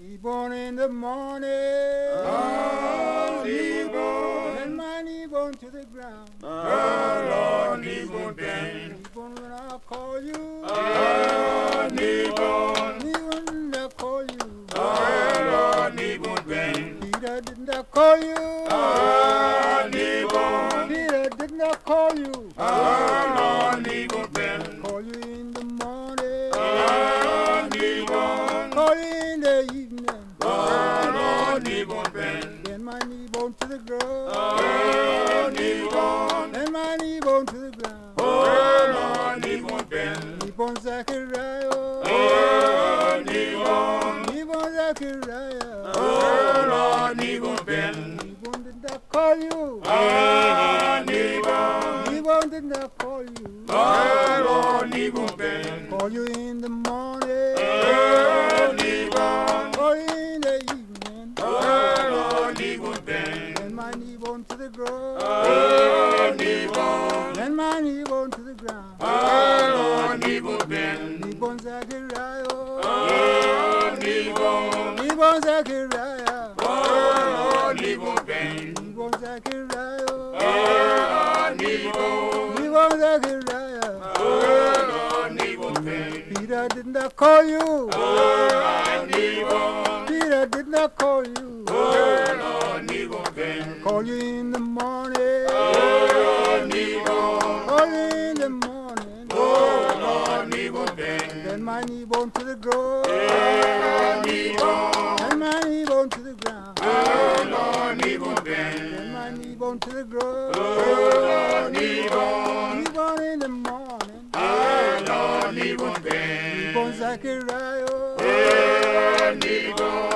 Kneebone in the morning. Ah, oh, kneebone. And my kneebone to the ground. Oh, Lord, kneebone bend. Kneebone when I call you. Ah, oh, kneebone. Kneebone when I call you. Oh, Lord, kneebone bend. Peter, didn't I call you? Oh, kneebone. Peter, didn't I call you? Oh, Lord, kneebone bend. Call you in the morning. Oh, kneebone. Call you in the evening. The ground. Oh, kneebone. Bend my kneebone to the ground. Oh, Lord, kneebone bend. Kneebone Zachariah. Oh, kneebone. Kneebone Zachariah. Oh, Lord, kneebone bend. Kneebone did not call you. Oh, kneebone. Kneebone did not call you. Oh, kneebone bend. Call you in the morning. Oh. Call you in the evening. Oh, bend. Bend to the ground. Oh, kneebone. Bend my kneebone to the ground. Oh, kneebone bend. Kneebone Zachariah. Oh, kneebone. Kneebone Zachariah. Oh, kneebone bend. Kneebone Zachariah. Oh, kneebone. Kneebone Zachariah. Oh, kneebone bend. Peter did not call you. Oh, kneebone. Peter did not call you. Call you in the morning. Oh, Lord, Call you in the morning. Oh, Lord, Nebo Ben. Then my knee bone to the ground. Oh, Lord, knee bone. Then my knee bone to the ground. Oh, Lord, Nebo Ben. Bend my knee bone to the ground. Oh, Lord, knee bone. Knee bone in the morning. Oh, Lord, knee bone bend. Knee bone, Zachariah. Oh, Lord, Nebo.